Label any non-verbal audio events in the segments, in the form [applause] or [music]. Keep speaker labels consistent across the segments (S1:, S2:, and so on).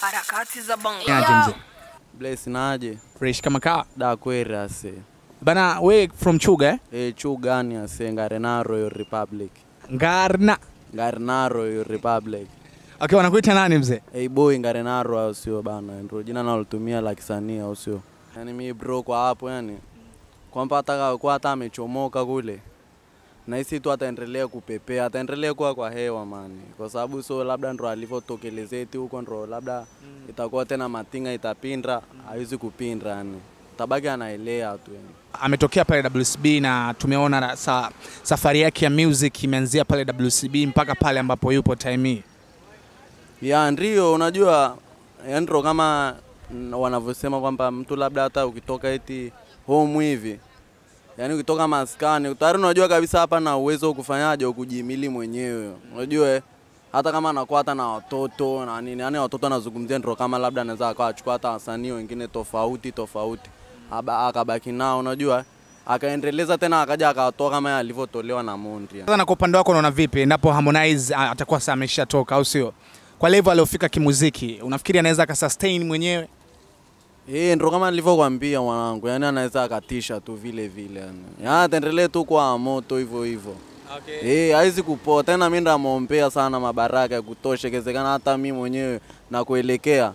S1: harakati za
S2: mzee.
S3: Bless naje
S2: Fresh kama kaa.
S3: da kweli ase
S2: Bana we from Chuga eh?
S3: Eh Chuga ni ase Ngarena Royal republic
S2: Ngarna.
S3: Ngarena Royal republic
S2: Okay, wanakuita nani mzee?
S3: hey boy ngarenaro au sio bana ndio jina nalotumia la kisanii au sio yani mi bro kwa hapo yani kwamba hata kwa hata amechomoka kule nahisi tu ataendelea kupepea ataendelea kuwa kwa hewa mani kwa sababu so labda ndo alivyotokelezeti huko ndo labda mm. itakuwa tena matinga itapinda hawezi kupinda yani tabaki anaelea tu yani.
S2: Ametokea pale WCB na tumeona sa, safari yake ya music imeanzia pale WCB mpaka pale ambapo yupo time hii.
S3: ya ndio unajua yani ndo kama mm, wanavyosema kwamba mtu labda hata ukitoka eti home hivi yani ukitoka maskani tayari unajua kabisa hapa na uwezo kufanyaje kujimili mwenyewe unajua hata kama anakuwa hata na watoto na nini yani watoto anazungumzia ndio kama labda anaweza akawa achukua hata wasanii wengine tofauti tofauti Aba- akabaki nao unajua akaendeleza tena akaja akatoa kama alivyotolewa na Mondi
S2: Sasa na kwa upande wako unaona vipi endapo Harmonize atakuwa sasa ameshatoka au sio? Kwa level aliofika kimuziki, unafikiri anaweza akasustain mwenyewe?
S3: Eh, ndo kama nilivyokuambia mwanangu, yani anaweza akatisha tu vile vile yani. Yani ataendelee tu kwa moto hivyo hivyo. Okay. Eh, haizi kupoa tena. Mimi ndamwombea sana mabaraka ya kutosha, ikiwezekana hata mimi mwenyewe na kuelekea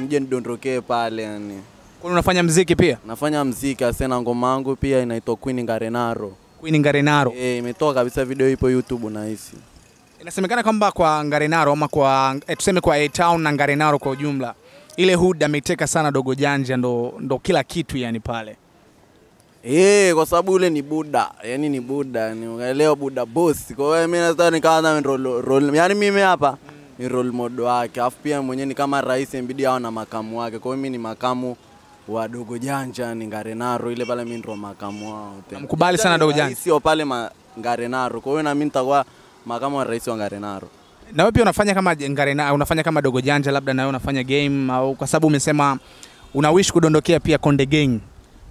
S3: nje nidondokee pale yani.
S2: Kwani unafanya mziki pia?
S3: Nafanya mziki asena, ngoma yangu pia inaitwa Queen Ngarenaro.
S2: Queen Ngarenaro.
S3: Eh, imetoka kabisa, video ipo YouTube nahisi.
S2: Inasemekana kwamba kwa Ngarenaro ama kwa eh, tuseme kwa A-Town na Ngarenaro kwa ujumla, ile hood ameiteka sana Dogo Janja, ndo, ndo kila kitu yani pale.
S3: Eh, kwa sababu yule ni buda, yani ni buda, ni unaelewa buda boss. Kwa hiyo mimi nadhani nikawa na role, role yani mimi hapa ni role model wake. Alafu pia mwenyewe ni kama rais inabidi awe na makamu wake. Kwa hiyo mimi ni makamu wa Dogo Janja ni Ngarenaro ile pale mimi ndo makamu wao.
S2: Namkubali sana Dogo Janja.
S3: Sio pale Ngarenaro. Kwa hiyo na mimi nitakuwa makamu wa rais wa Ngarenaro.
S2: Na wewe pia unafanya kama Ngarena, unafanya kama Dogo Janja, labda na wewe unafanya game au kwa sababu umesema una wish kudondokea pia Konde Gang.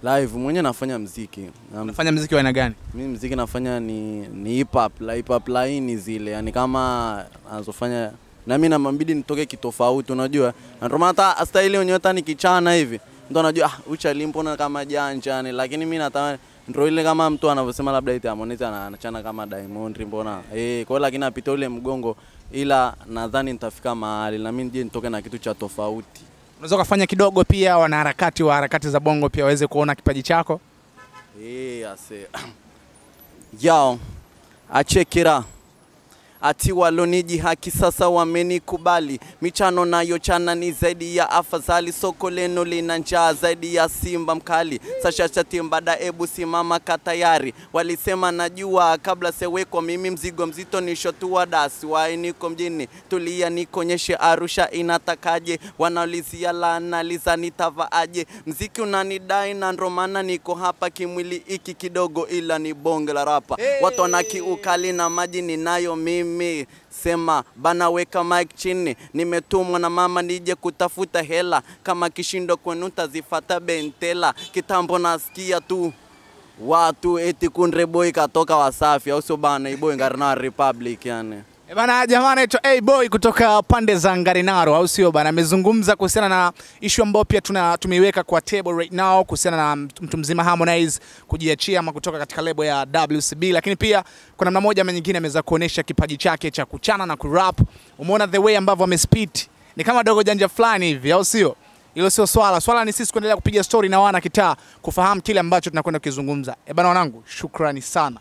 S3: Live mwenyewe nafanya mziki. Na
S2: Unafanya mziki wa aina gani?
S3: Mimi mziki nafanya ni, ni hip hop, la hip hop line zile, Yaani kama anazofanya na mimi namabidi nitoke kitofauti, unajua, na ndio maana hata style yenyewe hata nikichana hivi mtu anajua ah, ucha limpona kama janja yani, lakini mimi natamani ndio ile kama mtu anavyosema labda eti Harmonize anachana kama Diamond mbona eh, kwa hiyo lakini apita ule mgongo, ila nadhani nitafika mahali na mimi ndiye nitoke na kitu cha tofauti.
S2: Unaweza ukafanya kidogo pia, wanaharakati wa harakati za bongo pia waweze kuona kipaji chako.
S3: Eh, ase. [clears throat] Yao achekera ati waloniji haki sasa wamenikubali, michano nayo chana ni zaidi ya afadhali, soko leno lina njaa zaidi ya simba mkali. Sasha timbada, ebu simama katayari, walisema najua kabla sewekwa, mimi mzigo mzito nishotua dasi wai, niko mjini. Tulia, nikonyeshe Arusha inatakaje, wanaulizia laanaliza nitavaaje, mziki unanidai na ndomana niko hapa kimwili iki kidogo, ila ni bonge la rapa, watu wanakiukali na maji ninayo mimi sema bana, weka mic chini, nimetumwa na mama nije kutafuta hela, kama kishindo kwenu tazifata bentela. Kitambo nasikia tu watu eti kunre Boy katoka Wasafi, au sio bana? Iboy Ngarna Republic yani.
S2: E bana, jamaa anaitwa hey Boy kutoka pande za Ngarenaro, au sio bana? Amezungumza kuhusiana na issue ambayo pia tuna tumeiweka kwa table right now kuhusiana na mtu mzima Harmonize kujiachia ama kutoka katika lebo ya WCB, lakini pia kwa namna moja ama nyingine ameweza kuonesha kipaji chake cha kuchana na kurap. Umeona the way ambavyo amespit ni kama dogo janja fulani hivi, au sio? Hilo sio swala. Swala ni sisi kuendelea kupiga story na wana kitaa, kufahamu kile ambacho tunakwenda kukizungumza. E bana, wanangu, shukrani sana.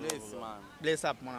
S3: Bless, man.
S2: Bless up mwanangu.